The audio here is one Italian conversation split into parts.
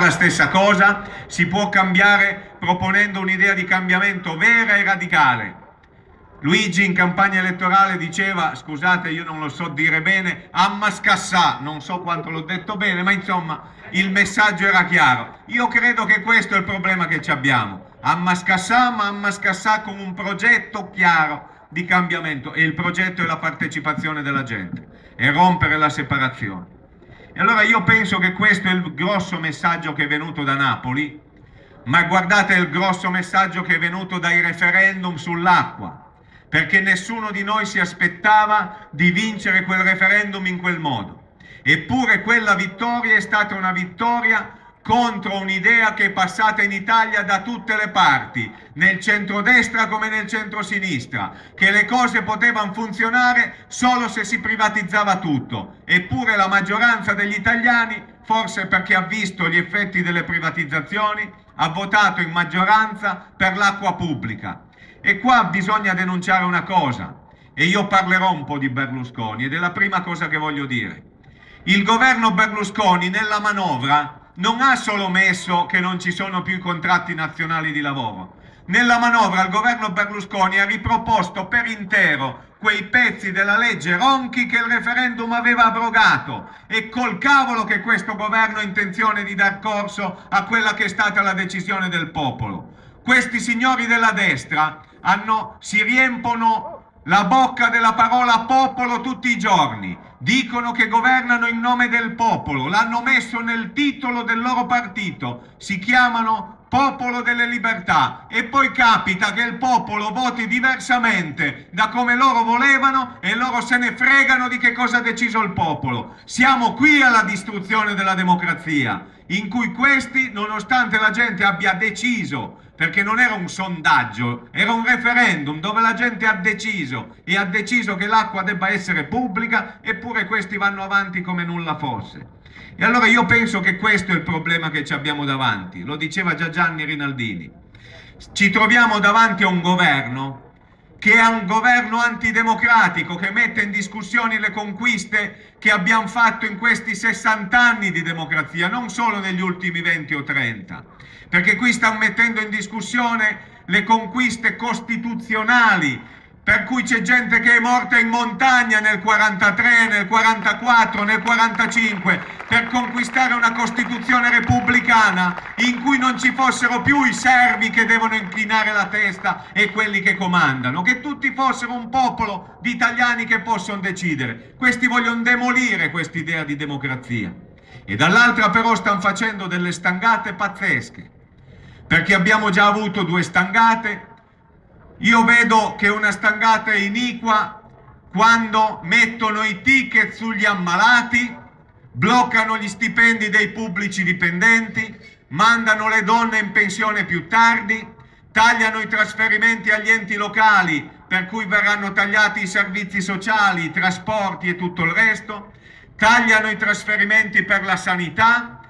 la stessa cosa, si può cambiare proponendo un'idea di cambiamento vera e radicale. Luigi in campagna elettorale diceva, scusate io non lo so dire bene, ammascassà, non so quanto l'ho detto bene, ma insomma il messaggio era chiaro. Io credo che questo è il problema che ci abbiamo. Ammascassà, ma ammascassà con un progetto chiaro di cambiamento e il progetto è la partecipazione della gente e rompere la separazione. E allora io penso che questo è il grosso messaggio che è venuto da Napoli, ma guardate il grosso messaggio che è venuto dai referendum sull'acqua, perché nessuno di noi si aspettava di vincere quel referendum in quel modo. Eppure quella vittoria è stata una vittoria contro un'idea che è passata in Italia da tutte le parti, nel centrodestra come nel centrosinistra, che le cose potevano funzionare solo se si privatizzava tutto. Eppure la maggioranza degli italiani, forse perché ha visto gli effetti delle privatizzazioni, ha votato in maggioranza per l'acqua pubblica. E qua bisogna denunciare una cosa, e io parlerò un po' di Berlusconi, ed è la prima cosa che voglio dire. Il governo Berlusconi nella manovra non ha solo messo che non ci sono più i contratti nazionali di lavoro. Nella manovra il governo Berlusconi ha riproposto per intero quei pezzi della legge Ronchi che il referendum aveva abrogato e col cavolo che questo governo ha intenzione di dar corso a quella che è stata la decisione del popolo. Questi signori della destra hanno, si riempono la bocca della parola popolo tutti i giorni. Dicono che governano in nome del popolo, l'hanno messo nel titolo del loro partito, si chiamano popolo delle libertà e poi capita che il popolo voti diversamente da come loro volevano e loro se ne fregano di che cosa ha deciso il popolo. Siamo qui alla distruzione della democrazia, in cui questi, nonostante la gente abbia deciso perché non era un sondaggio, era un referendum dove la gente ha deciso e ha deciso che l'acqua debba essere pubblica, eppure questi vanno avanti come nulla fosse. E allora io penso che questo è il problema che ci abbiamo davanti, lo diceva già Gianni Rinaldini. Ci troviamo davanti a un governo che è un governo antidemocratico, che mette in discussione le conquiste che abbiamo fatto in questi 60 anni di democrazia, non solo negli ultimi 20 o 30 perché qui stanno mettendo in discussione le conquiste costituzionali, per cui c'è gente che è morta in montagna nel 43, nel 44, nel 45 per conquistare una Costituzione repubblicana in cui non ci fossero più i servi che devono inclinare la testa e quelli che comandano, che tutti fossero un popolo di italiani che possono decidere. Questi vogliono demolire quest'idea di democrazia e dall'altra però stanno facendo delle stangate pazzesche perché abbiamo già avuto due stangate. Io vedo che una stangata è iniqua quando mettono i ticket sugli ammalati, bloccano gli stipendi dei pubblici dipendenti, mandano le donne in pensione più tardi, tagliano i trasferimenti agli enti locali per cui verranno tagliati i servizi sociali, i trasporti e tutto il resto, tagliano i trasferimenti per la sanità,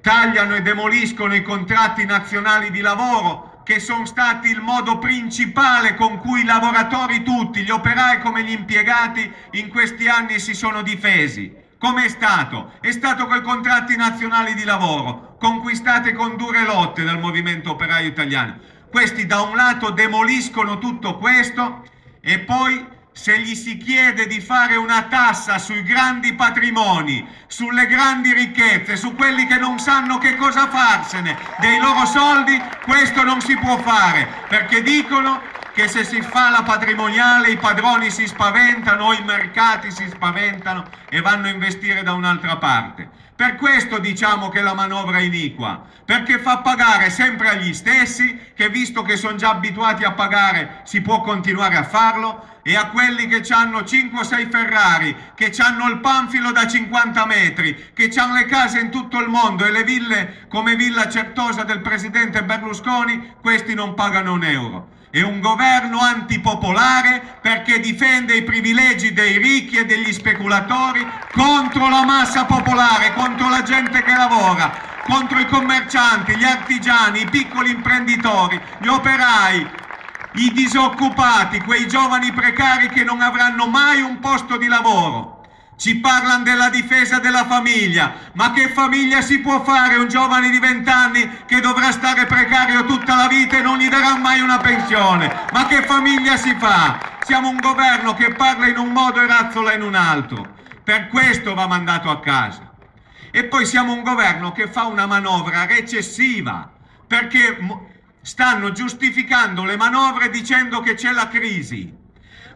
tagliano e demoliscono i contratti nazionali di lavoro che sono stati il modo principale con cui i lavoratori tutti, gli operai come gli impiegati in questi anni si sono difesi. Come è stato? È stato con i contratti nazionali di lavoro, conquistate con dure lotte dal movimento operaio italiano. Questi da un lato demoliscono tutto questo e poi se gli si chiede di fare una tassa sui grandi patrimoni, sulle grandi ricchezze, su quelli che non sanno che cosa farsene dei loro soldi, questo non si può fare, perché dicono che se si fa la patrimoniale i padroni si spaventano, i mercati si spaventano e vanno a investire da un'altra parte. Per questo diciamo che la manovra è iniqua, perché fa pagare sempre agli stessi, che visto che sono già abituati a pagare si può continuare a farlo, e a quelli che hanno 5 o 6 Ferrari, che hanno il panfilo da 50 metri, che hanno le case in tutto il mondo e le ville come Villa Certosa del presidente Berlusconi, questi non pagano un euro. È un governo antipopolare perché difende i privilegi dei ricchi e degli speculatori contro la massa popolare, contro la gente che lavora, contro i commercianti, gli artigiani, i piccoli imprenditori, gli operai, i disoccupati, quei giovani precari che non avranno mai un posto di lavoro. ci parlano della difesa della famiglia, ma che famiglia si può fare un giovane di 20 anni che dovrà stare precario tutta la vita e non gli darà mai una pensione? Ma che famiglia si fa? Siamo un governo che parla in un modo e razzola in un altro. Per questo va mandato a casa. E poi siamo un governo che fa una manovra recessiva, perché stanno giustificando le manovre dicendo che c'è la crisi.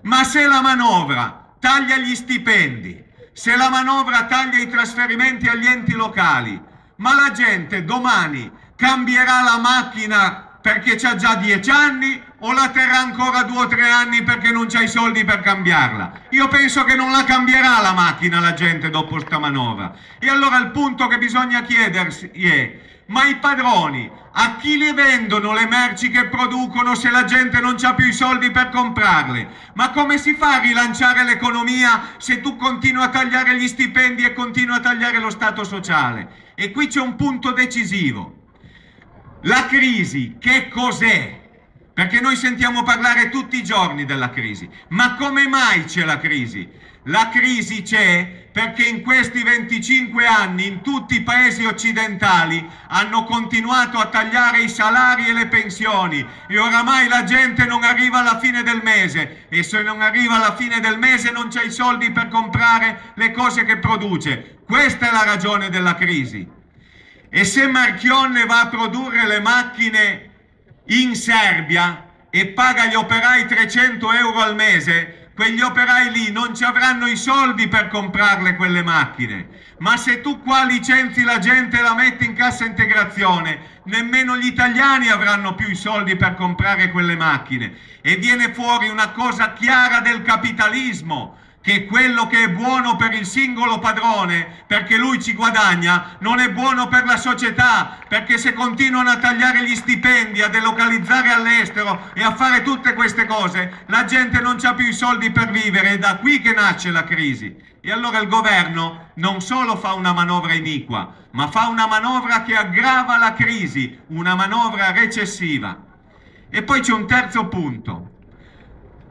Ma se la manovra taglia gli stipendi, se la manovra taglia i trasferimenti agli enti locali, ma la gente domani cambierà la macchina perché ha già dieci anni o la terrà ancora due o tre anni perché non c'ha i soldi per cambiarla? Io penso che non la cambierà la macchina la gente dopo sta manovra. E allora il punto che bisogna chiedersi è ma i padroni a chi le vendono le merci che producono se la gente non ha più i soldi per comprarle? Ma come si fa a rilanciare l'economia se tu continui a tagliare gli stipendi e continui a tagliare lo Stato sociale? E qui c'è un punto decisivo. La crisi che cos'è? Perché noi sentiamo parlare tutti i giorni della crisi. Ma come mai c'è la crisi? La crisi c'è perché in questi 25 anni in tutti i paesi occidentali hanno continuato a tagliare i salari e le pensioni e oramai la gente non arriva alla fine del mese e se non arriva alla fine del mese non c'è i soldi per comprare le cose che produce. Questa è la ragione della crisi. E se Marchionne va a produrre le macchine in Serbia e paga gli operai 300 euro al mese, quegli operai lì non ci avranno i soldi per comprarle quelle macchine. Ma se tu qua licenzi la gente e la metti in cassa integrazione, nemmeno gli italiani avranno più i soldi per comprare quelle macchine. E viene fuori una cosa chiara del capitalismo che quello che è buono per il singolo padrone, perché lui ci guadagna, non è buono per la società, perché se continuano a tagliare gli stipendi, a delocalizzare all'estero e a fare tutte queste cose, la gente non ha più i soldi per vivere, è da qui che nasce la crisi. E allora il governo non solo fa una manovra iniqua, ma fa una manovra che aggrava la crisi, una manovra recessiva. E poi c'è un terzo punto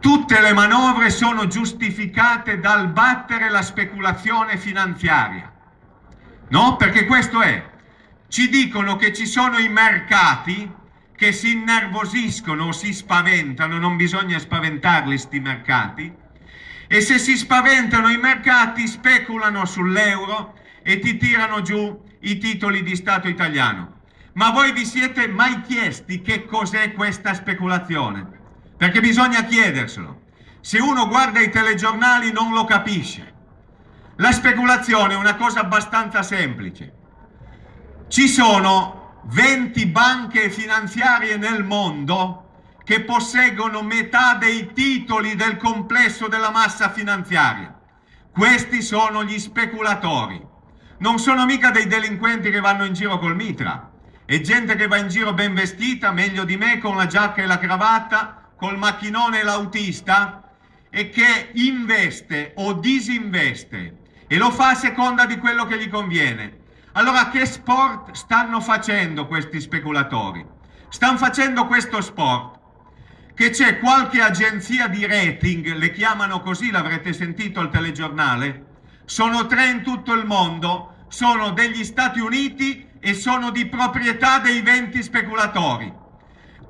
Tutte le manovre sono giustificate dal battere la speculazione finanziaria. No? Perché questo è. Ci dicono che ci sono i mercati che si innervosiscono o si spaventano, non bisogna spaventarli sti mercati, e se si spaventano i mercati speculano sull'euro e ti tirano giù i titoli di Stato italiano. Ma voi vi siete mai chiesti che cos'è questa speculazione? Perché bisogna chiederselo. Se uno guarda i telegiornali non lo capisce. La speculazione è una cosa abbastanza semplice. Ci sono 20 banche finanziarie nel mondo che posseggono metà dei titoli del complesso della massa finanziaria. Questi sono gli speculatori. Non sono mica dei delinquenti che vanno in giro col mitra. È gente che va in giro ben vestita, meglio di me, con la giacca e la cravatta, col macchinone l'autista e che investe o disinveste e lo fa a seconda di quello che gli conviene. Allora che sport stanno facendo questi speculatori? Stanno facendo questo sport che c'è qualche agenzia di rating, le chiamano così, l'avrete sentito al telegiornale, sono tre in tutto il mondo, sono degli Stati Uniti e sono di proprietà dei 20 speculatori.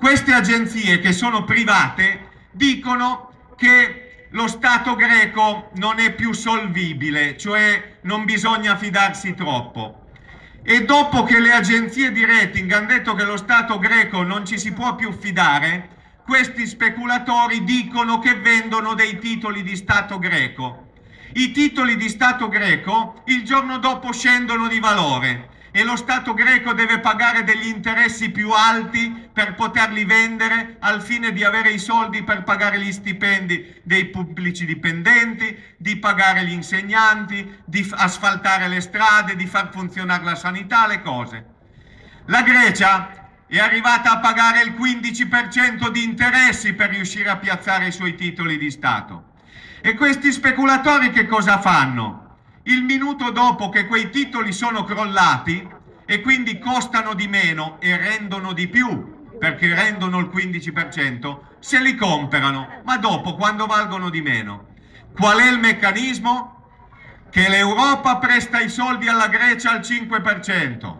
Queste agenzie che sono private dicono che lo Stato greco non è più solvibile, cioè non bisogna fidarsi troppo. E dopo che le agenzie di rating hanno detto che lo Stato greco non ci si può più fidare, questi speculatori dicono che vendono dei titoli di Stato greco. I titoli di Stato greco il giorno dopo scendono di valore e lo Stato greco deve pagare degli interessi più alti per poterli vendere al fine di avere i soldi per pagare gli stipendi dei pubblici dipendenti, di pagare gli insegnanti, di asfaltare le strade, di far funzionare la sanità, le cose. La Grecia è arrivata a pagare il 15% di interessi per riuscire a piazzare i suoi titoli di Stato. E questi speculatori che cosa fanno? Il minuto dopo che quei titoli sono crollati e quindi costano di meno e rendono di più, perché rendono il 15%, se li comprano, ma dopo quando valgono di meno. Qual è il meccanismo? che l'Europa presta i soldi alla Grecia al 5%,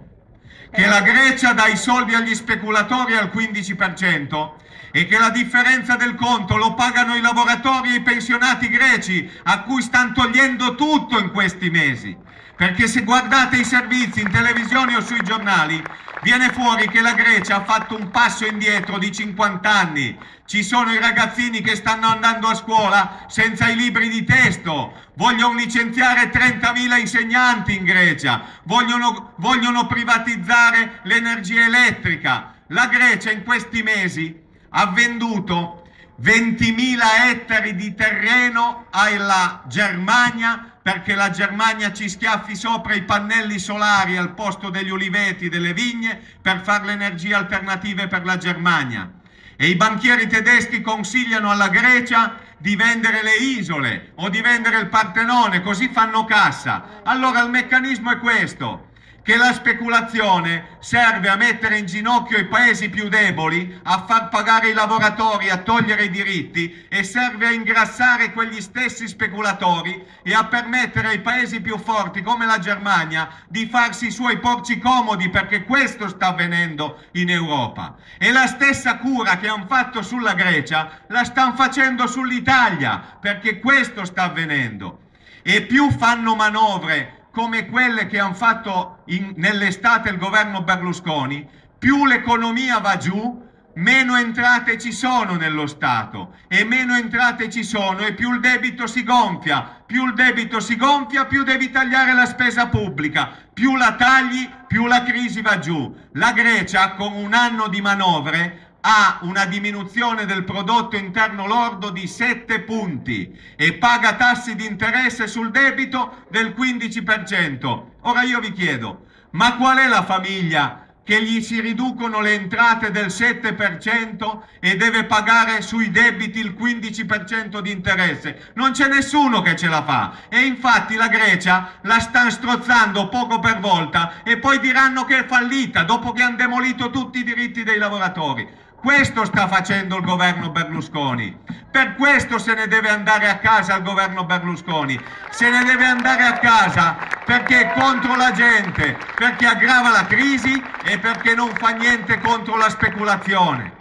che la Grecia dà i soldi agli speculatori al 15% e che la differenza del conto lo pagano i lavoratori e i pensionati greci a cui stanno togliendo tutto in questi mesi. Perché se guardate i servizi in televisione o sui giornali viene fuori che la Grecia ha fatto un passo indietro di 50 anni. Ci sono i ragazzini che stanno andando a scuola senza i libri di testo, vogliono licenziare 30.000 insegnanti in Grecia, vogliono, vogliono privatizzare l'energia elettrica. La Grecia in questi mesi ha venduto 20.000 ettari di terreno alla Germania perché la Germania ci schiaffi sopra i pannelli solari al posto degli uliveti delle vigne per fare le energie alternative per la Germania. E i banchieri tedeschi consigliano alla Grecia di vendere le isole o di vendere il Partenone, così fanno cassa. Allora il meccanismo è questo che la speculazione serve a mettere in ginocchio i paesi più deboli, a far pagare i lavoratori, a togliere i diritti e serve a ingrassare quegli stessi speculatori e a permettere ai paesi più forti come la Germania di farsi i suoi porci comodi perché questo sta avvenendo in Europa. E la stessa cura che hanno fatto sulla Grecia la stanno facendo sull'Italia perché questo sta avvenendo. E più fanno manovre come quelle che hanno fatto nell'estate il governo Berlusconi, più l'economia va giù, meno entrate ci sono nello Stato e meno entrate ci sono e più il debito si gonfia, più il debito si gonfia, più devi tagliare la spesa pubblica, più la tagli, più la crisi va giù. La Grecia con un anno di manovre ha una diminuzione del prodotto interno lordo di 7 punti e paga tassi di interesse sul debito del 15%. Ora io vi chiedo, ma qual è la famiglia che gli si riducono le entrate del 7% e deve pagare sui debiti il 15% di interesse. Non c'è nessuno che ce la fa. E infatti la Grecia la stanno strozzando poco per volta e poi diranno che è fallita dopo che hanno demolito tutti i diritti dei lavoratori. Questo sta facendo il governo Berlusconi. Per questo se ne deve andare a casa il governo Berlusconi. Se ne deve andare a casa perché è contro la gente, perché aggrava la crisi e perché non fa niente contro la speculazione.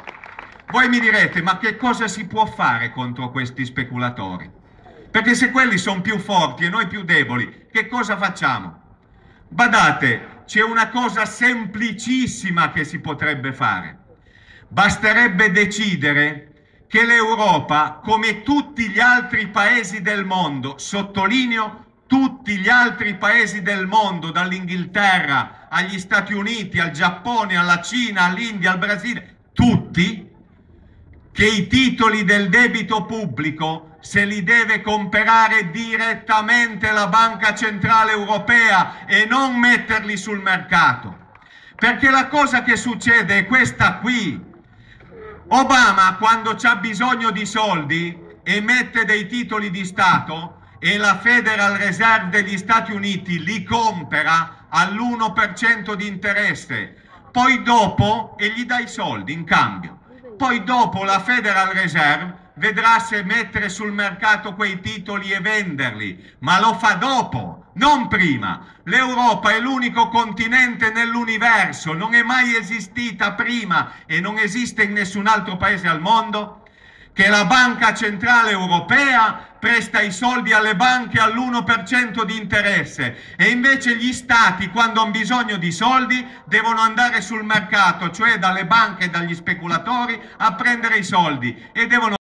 Voi mi direte, ma che cosa si può fare contro questi speculatori? Perché se quelli sono più forti e noi più deboli, che cosa facciamo? Badate, c'è una cosa semplicissima che si potrebbe fare Basterebbe decidere che l'Europa, come tutti gli altri paesi del mondo, sottolineo tutti gli altri paesi del mondo, dall'Inghilterra agli Stati Uniti, al Giappone, alla Cina, all'India, al Brasile, tutti, che i titoli del debito pubblico se li deve comprare direttamente la Banca Centrale Europea e non metterli sul mercato. Perché la cosa che succede è questa qui, Obama quando c'ha bisogno di soldi emette dei titoli di Stato e la Federal Reserve degli Stati Uniti li compra all'1% di interesse, poi dopo e gli dà i soldi in cambio. Poi dopo la Federal Reserve vedrà se mettere sul mercato quei titoli e venderli, ma lo fa dopo, non prima. L'Europa è l'unico continente nell'universo, non è mai esistita prima e non esiste in nessun altro paese al mondo che la Banca Centrale Europea presta i soldi alle banche all'1% di interesse e invece gli stati quando hanno bisogno di soldi devono andare sul mercato, cioè dalle banche e dagli speculatori a prendere i soldi e devono